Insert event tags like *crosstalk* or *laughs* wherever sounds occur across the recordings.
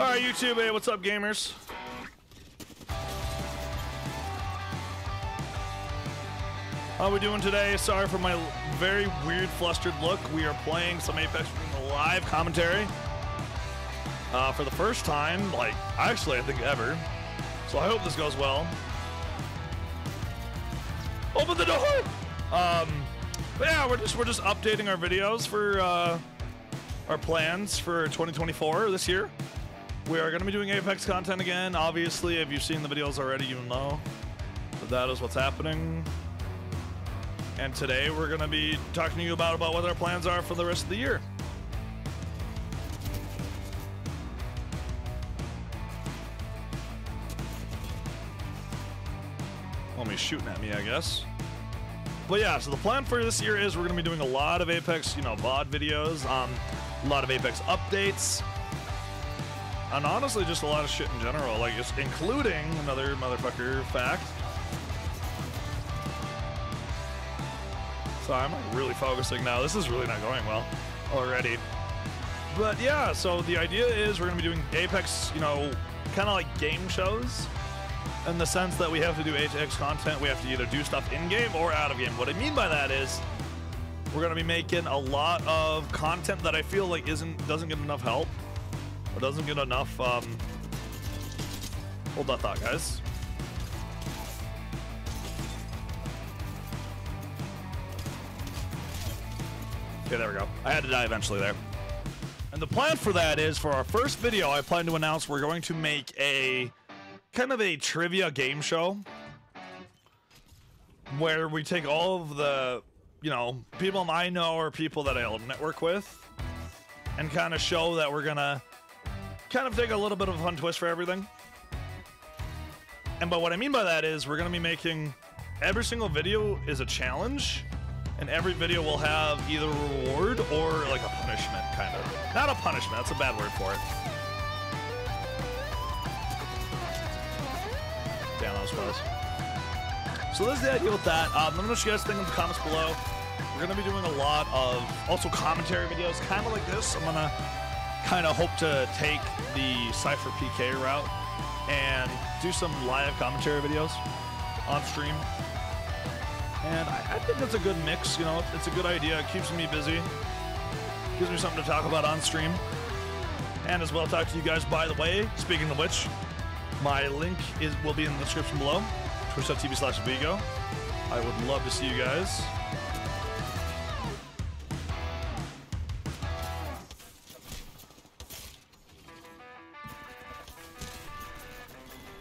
All right, YouTube, hey, what's up, gamers? How we doing today? Sorry for my very weird, flustered look. We are playing some Apex from the live commentary uh, for the first time, like actually, I think ever. So I hope this goes well. Open the door. Um, but yeah, we're just we're just updating our videos for uh, our plans for 2024 this year. We are going to be doing Apex content again. Obviously, if you've seen the videos already, you know that that is what's happening. And today we're going to be talking to you about, about what our plans are for the rest of the year. Homie's shooting at me, I guess. But yeah, so the plan for this year is we're going to be doing a lot of Apex, you know, VOD videos, um, a lot of Apex updates, and honestly, just a lot of shit in general, like just including another motherfucker fact. So I'm like really focusing now. This is really not going well already. But yeah, so the idea is we're gonna be doing Apex, you know, kind of like game shows in the sense that we have to do Apex content. We have to either do stuff in game or out of game. What I mean by that is we're gonna be making a lot of content that I feel like isn't doesn't get enough help or doesn't get enough. Um, hold that thought, guys. Okay, there we go. I had to die eventually there. And the plan for that is for our first video, I plan to announce we're going to make a kind of a trivia game show where we take all of the, you know, people I know or people that I'll network with and kind of show that we're going to kind of take a little bit of a fun twist for everything. And but what I mean by that is we're going to be making every single video is a challenge and every video will have either a reward or like a punishment, kind of. Not a punishment, that's a bad word for it. Damn, that was close. So this is the idea with that. Um, let me know what you guys think in the comments below. We're going to be doing a lot of also commentary videos, kind of like this. I'm going to kind of hope to take the Cypher PK route and do some live commentary videos on stream. And I, I think that's a good mix. You know, it's a good idea. It keeps me busy, gives me something to talk about on stream. And as well, talk to you guys. By the way, speaking of which, my link is will be in the description below. Twitch.tv slash Vuigo. I would love to see you guys.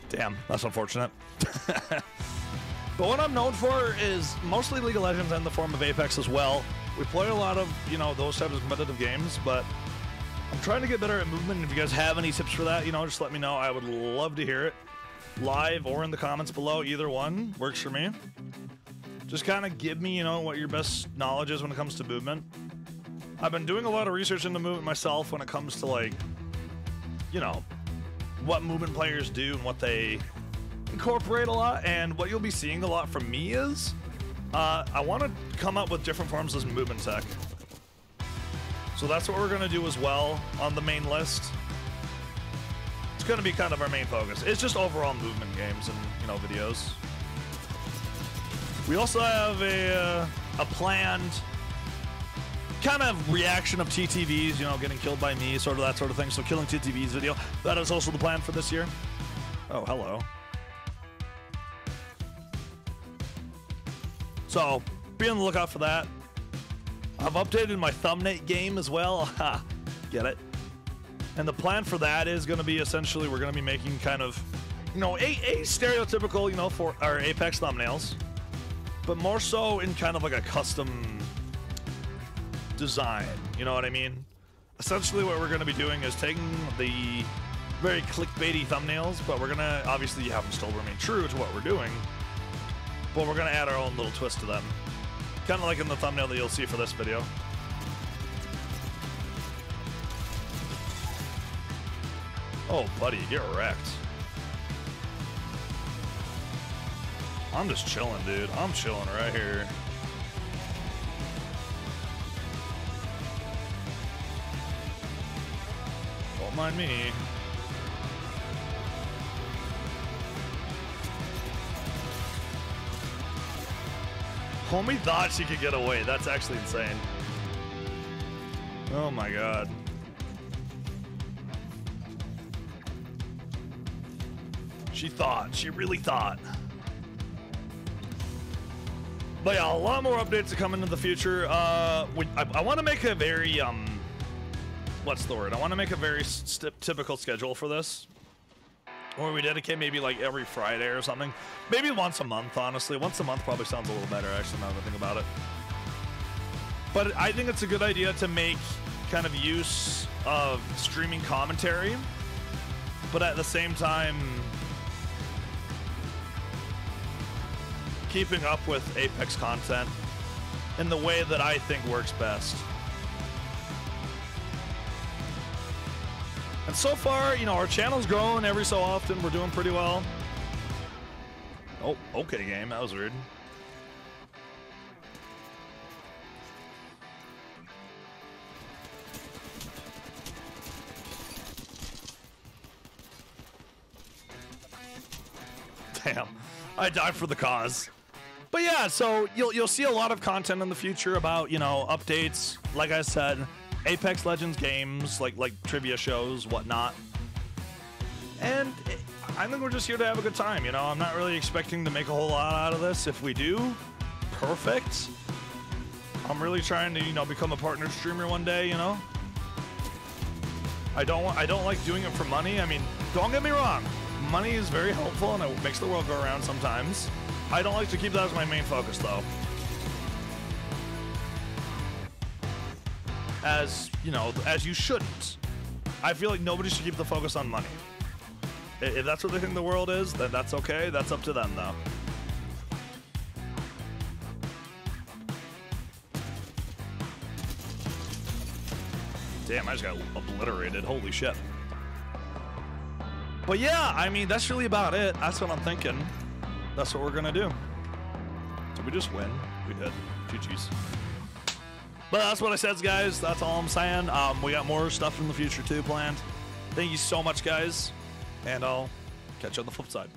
Damn, that's unfortunate. *laughs* but what I'm known for is mostly League of Legends and the form of Apex as well. We play a lot of, you know, those types of competitive games, but I'm trying to get better at movement. If you guys have any tips for that, you know, just let me know. I would love to hear it. Live or in the comments below, either one works for me. Just kind of give me, you know, what your best knowledge is when it comes to movement. I've been doing a lot of research into movement myself when it comes to, like, you know, what movement players do and what they incorporate a lot. And what you'll be seeing a lot from me is uh, I want to come up with different forms of movement tech. So that's what we're going to do as well on the main list. It's going to be kind of our main focus. It's just overall movement games and, you know, videos. We also have a, uh, a planned kind of reaction of TTVs, you know, getting killed by me, sort of that sort of thing. So killing TTVs video. That is also the plan for this year. Oh, hello. So be on the lookout for that. I've updated my thumbnail game as well. *laughs* Get it? And the plan for that is going to be essentially we're going to be making kind of, you know, a, a stereotypical, you know, for our Apex thumbnails, but more so in kind of like a custom design. You know what I mean? Essentially, what we're going to be doing is taking the very clickbaity thumbnails, but we're going to obviously have them still remain true to what we're doing, but we're going to add our own little twist to them. Kind of like in the thumbnail that you'll see for this video. Oh, buddy, get wrecked. I'm just chilling, dude. I'm chilling right here. mind me. Homie thought she could get away. That's actually insane. Oh my god. She thought. She really thought. But yeah, a lot more updates to come into the future. Uh, we, I, I want to make a very um, what's the word? I want to make a very typical schedule for this, where we dedicate maybe like every Friday or something. Maybe once a month. Honestly, once a month probably sounds a little better. Actually, now that I think about it. But I think it's a good idea to make kind of use of streaming commentary, but at the same time keeping up with Apex content in the way that I think works best. And so far, you know, our channel's growing every so often. We're doing pretty well. Oh, okay, game. That was weird. Damn. I died for the cause. But yeah, so you'll you'll see a lot of content in the future about you know updates. Like I said, Apex Legends games, like like trivia shows, whatnot. And I think we're just here to have a good time. You know, I'm not really expecting to make a whole lot out of this. If we do, perfect. I'm really trying to you know become a partner streamer one day. You know. I don't want, I don't like doing it for money. I mean, don't get me wrong. Money is very helpful and it makes the world go around sometimes. I don't like to keep that as my main focus, though. As, you know, as you shouldn't. I feel like nobody should keep the focus on money. If that's what they think the world is, then that's okay. That's up to them, though. Damn, I just got obliterated. Holy shit. But yeah, I mean, that's really about it. That's what I'm thinking. That's what we're gonna do. Did we just win? We did. GG's. But that's what I said, guys. That's all I'm saying. Um, we got more stuff in the future too planned. Thank you so much, guys, and I'll catch you on the flip side.